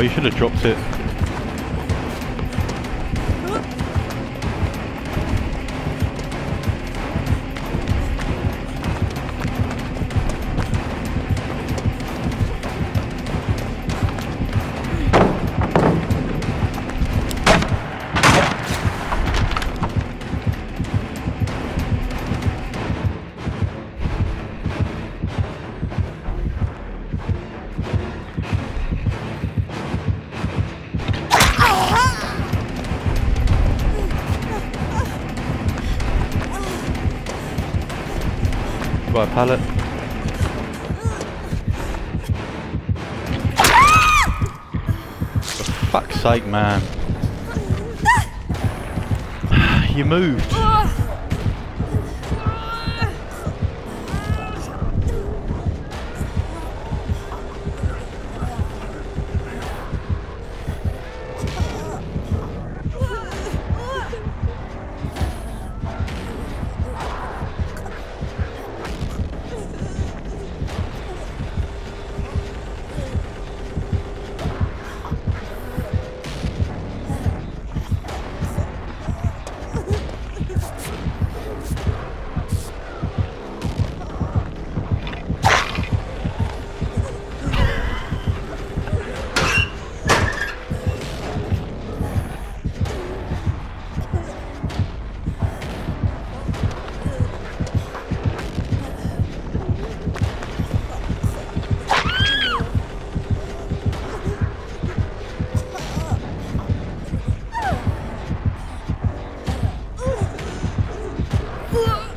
Oh, you should have dropped it. By a pallet. For fuck's sake, man. you moved. Ugh.